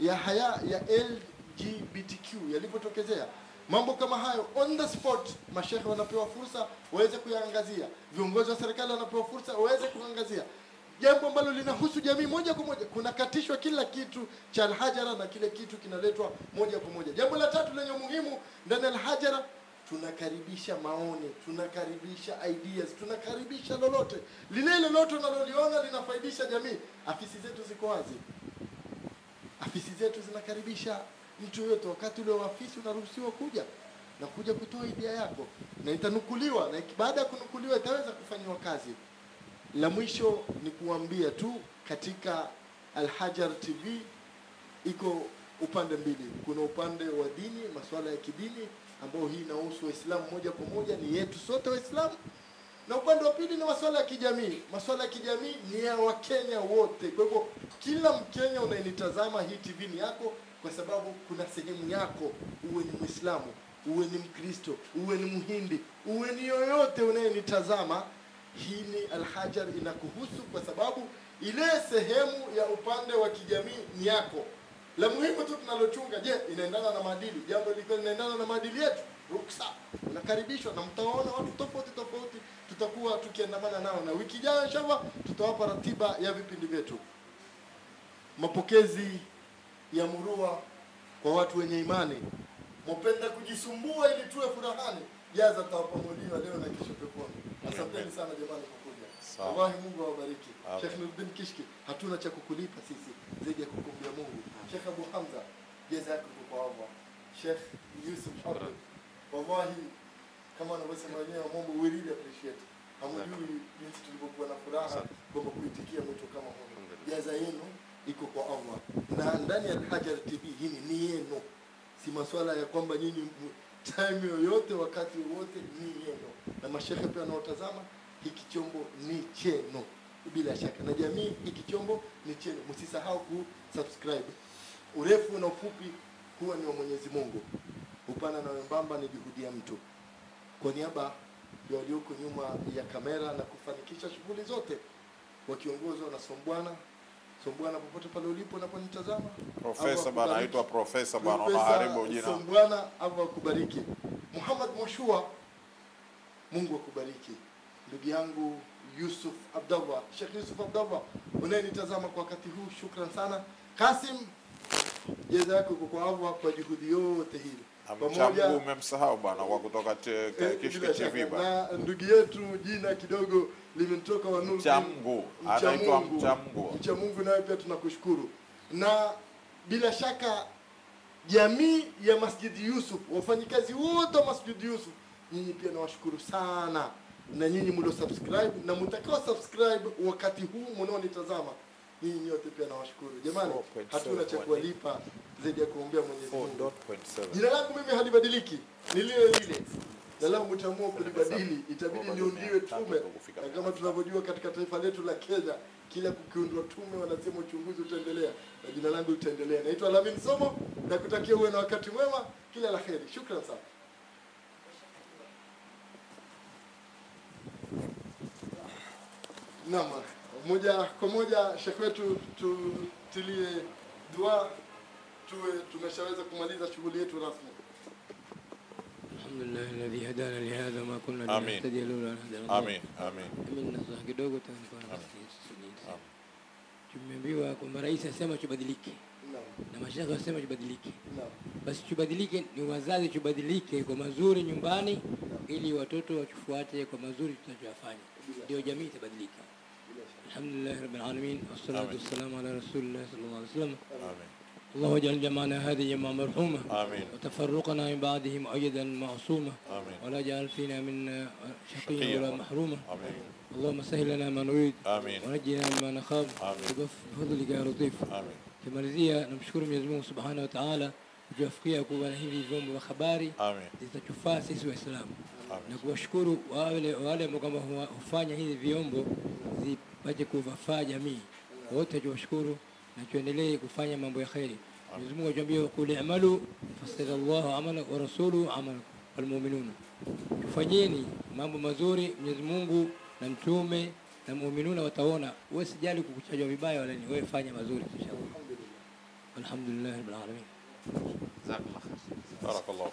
Speaker 1: ya haya ya LGBTQ yalipotokezea. Mambo kama hayo on the spot mashehe wanapewa fursa waweze kuyaangazia. Viongozi wa serikali wanapewa fursa waweze kuangazia. Jambo ambalo linahusu jamii moja kwa moja kunakatishwa kila kitu cha alhajara na kile kitu kinaletwa moja kwa moja. Jambo la tatu lenye umuhimu ndani ya alhajara tunakaribisha maoni tunakaribisha ideas tunakaribisha lolote. Lile lolote unaloliona linafaidisha jamii afisi zetu ziko wazi. Afisi zetu zinakaribisha mtu yoyote. Wakati ule wa afisi unaruhusiwa kuja na kuja kutoa idea yako na itanukuliwa na baada ya kunukuliwa itaweza kufanyiwa kazi. La mwisho ni kuambia tu katika alhajar tv iko upande mbili. Kuna upande wa dini masuala ya kidini ambao hii inahusu waislamu moja kwa moja ni yetu sote waislamu. Na upande wa pili ni masuala ya kijamii. Masuala ya kijamii ni ya wakenya wote. Kwa hivyo kila mkenya unayenitazama hii tv ni yako kwa sababu kuna sehemu yako. Uwe ni mwislamu uwe ni mkristo uwe ni mhindi uwe ni yoyote unayenitazama hii ni alhajar inakuhusu kwa sababu ile sehemu ya upande wa kijamii ni yako la muhimu tu tunalochunga je inaendana na maadili? Jambo liko linaendana na maadili yetu? Ruksa. Unakaribishwa na mtaona watu tofauti tofauti. Tutakuwa tukiandamana nao na wiki ijayo inshallah tutawapa ratiba ya vipindi vyetu. Mapokezi ya murua kwa watu wenye imani. Mwapenda kujisumbua ili tuwe furahani. Jaza tawapamuliwa leo na kesho peponi. Asanteni sana jamani kwa kuja. Wallahi mungu awabariki. Sheikh nuruddin kishki hatuna cha kukulipa sisi zaidi ya kukumbia mungu shekh abu hamza allah shekh yusuf Abdul, wallahi kama wanavyosema wenyewe mungu we really appreciate. Hamjui jinsi tulivyokuwa na furaha kwamba kuitikia mwito kama huu. Jaza yenu iko kwa allah. Na ndani ya hajar tv hii ni yenu. Si masuala ya kwamba nyinyi time yoyote wakati wote ni yenu. Na mashehe pia wanaotazama hiki chombo ni chenu. Bila shaka. Na jamii hiki chombo ni chenu. Msisahau kusubscribe urefu na ufupi huwa ni wa mwenyezi mungu upana na wembamba ni juhudi ya mtu kwa niaba ya walioko nyuma ya kamera na kufanikisha shughuli zote wakiongozwa na sombwana sombwana popote pale ulipo unaponitazama
Speaker 3: profesa bana aitwa profesa bana unaharibu jina
Speaker 1: Sombwana, au akubariki. Muhammad Mwashua, Mungu akubariki. Ndugu yangu Yusuf Abdallah, Sheikh Yusuf Abdallah, unayenitazama kwa wakati huu, shukran sana. Kasim, iko kwa Allah kwa juhudi yote hili
Speaker 3: pamoja. Umemsahau bwana kwa kutoka
Speaker 1: Eh,
Speaker 3: Kishki TV bwana,
Speaker 1: na ndugu yetu jina kidogo limetoka wa
Speaker 3: nuru
Speaker 1: mchamungu,
Speaker 3: anaitwa
Speaker 1: mchamungu. Mchamungu naye pia tunakushukuru. Na bila shaka jamii ya Masjidi Yusuf wafanyikazi wote wa Masjidi Yusuf nyinyi pia nawashukuru sana. Na nyinyi mlio subscribe na mtakao subscribe wakati huu mnaonitazama nyinyi nyote pia nawashukuru. Jamani
Speaker 3: 4.7
Speaker 1: hatuna cha kuwalipa zaidi ya kuombea Mwenyezi Mungu. Jina langu mimi halibadiliki, ni lile lile. Na lao mtaamua kulibadili, itabidi niundiwe tume. Na kama tunavyojua katika taifa letu la Kenya, kila kukiundwa tume wanasema uchunguzi utaendelea, na jina langu litaendelea. Naitwa Lamin Somo, na kutakia uwe na wakati mwema, kila la heri. Shukran sana. Naam, moja kwa moja shekhe wetu tutilie dua tuwe tumeshaweza kumaliza shughuli yetu rasmi.
Speaker 5: Alhamdulillah alladhi hadana li hadha ma
Speaker 3: kunna
Speaker 5: linahtadiya lawla an hadana Allah.
Speaker 3: Amin. Amin.
Speaker 5: Amin. Nasaha kidogo
Speaker 3: tutakuwa
Speaker 5: tumeambiwa kwamba rais asema tubadilike na mashaka wasema tubadilike. Basi tubadilike ni wazazi, tubadilike kwa mazuri nyumbani, ili watoto wachufuate kwa mazuri tunachoyafanya, ndio jamii itabadilika.
Speaker 1: الحمد لله
Speaker 5: رب العالمين والصلاة والسلام
Speaker 3: على
Speaker 5: رسول الله صلى الله عليه وسلم.
Speaker 3: آمين.
Speaker 5: اللهم اجعل جمعنا هذه جمع مرحومة.
Speaker 3: آمين.
Speaker 5: وتفرقنا من بعده مؤيدا معصومة.
Speaker 3: آمين.
Speaker 5: ولا جعل فينا من
Speaker 3: شقي
Speaker 5: ولا محرومة.
Speaker 3: آمين.
Speaker 5: اللهم سهل لنا ما نريد.
Speaker 3: آمين.
Speaker 5: ونجينا مما نخاف.
Speaker 3: آمين.
Speaker 5: بفضلك يا لطيف. آمين. كماليزية نمشكر يزمون سبحانه وتعالى. kujafikia kuwa na hivi وخباري. vya habari zitatufaa sisi Waislamu na kuwashukuru wale wale ambao kwamba hufanya hivi zipate kuwafaa jamii. Wote tuwashukuru na tuendelee kufanya mambo ya kheri. Mwenyezi Mungu atuambie, qul i'malu fasayarallahu amala wa rasuluhu amala wal mu'minun. Tufanyeni mambo mazuri Mwenyezi Mungu na mtume na mu'minuna wataona. Wewe sijali kukuchajwa vibaya wala ni wewe fanya mazuri. Inshallah alhamdulillah rabbil alamin.
Speaker 4: Jazakallahu khair.
Speaker 3: barakallahu